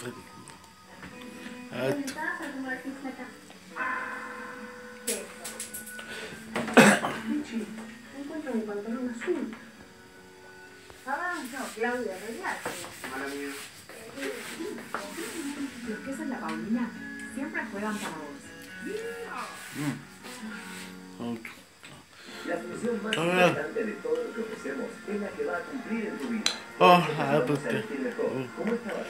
Esto. Encuentro un pantalón azul. Ah, no, Claudia, arreglate. Mala mía. Los quesos La Paulina siempre juegan para vos. La función más importante de todo lo que ofrecemos es la que va a cumplir en tu vida. Oh, ah, pues, ¿Cómo estabas? Eh,